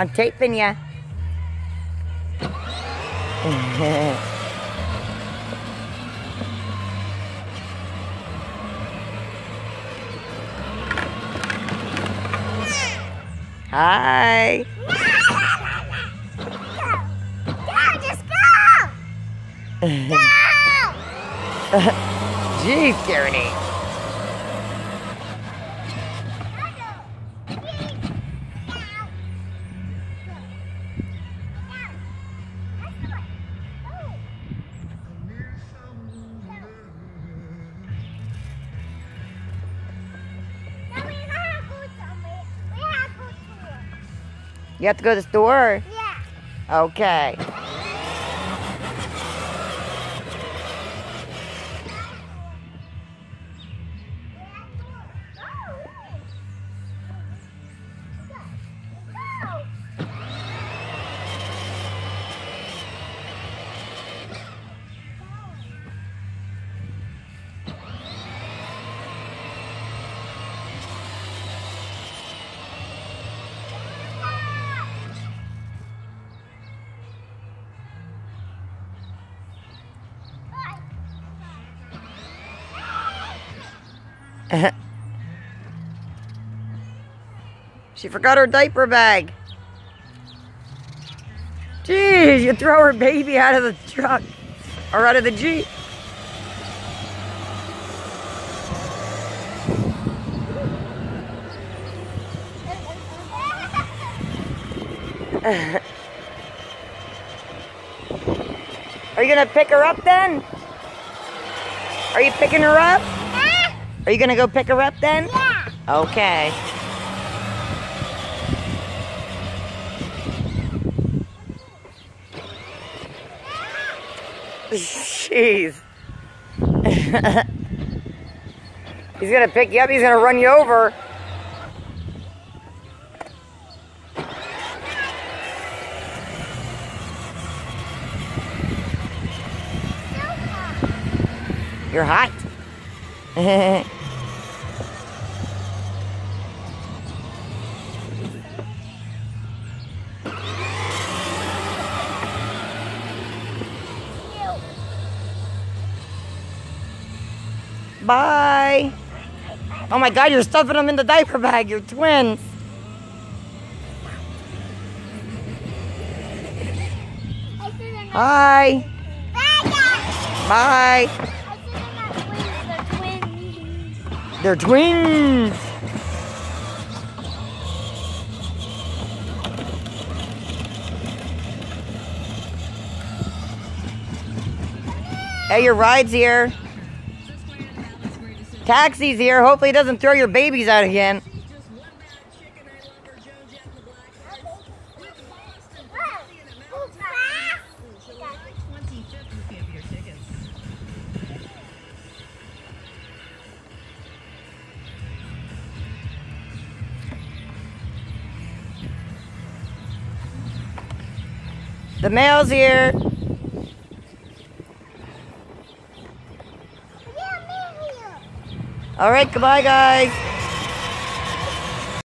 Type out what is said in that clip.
I'm taping you. Hi. Go, just go! Go! Jeez, Tyranny. You have to go to the store? Yeah. Okay. Uh-huh. she forgot her diaper bag. Jeez, you throw her baby out of the truck or out of the Jeep. Are you gonna pick her up then? Are you picking her up? Are you gonna go pick her up then? Yeah. Okay. Jeez. he's gonna pick you up, he's gonna run you over. You're hot. Bye. Oh my god, you're stuffing them in the diaper bag. You're twins. Hi. Bye. They're twins. Hey, your ride's here. Taxi's here. Hopefully, it doesn't throw your babies out again. The mail's here. All right, goodbye, guys.